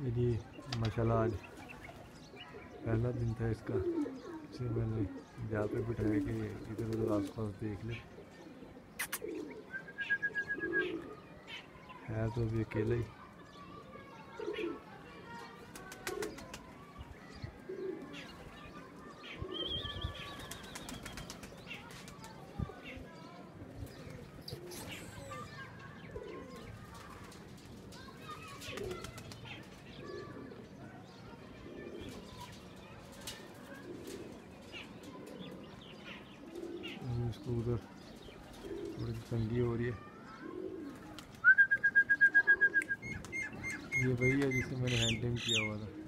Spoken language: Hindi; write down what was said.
जी माशाल्लाह आज पहला दिन था इसका इसे मैंने जहाँ पे बिठाया कि इधर उधर आस पास देख ले है तो अभी अकेला ही इसको उधर। थोड़ी तंगी हो रही है। ये वही है जिसे मैंने हैंडलिंग किया हुआ था।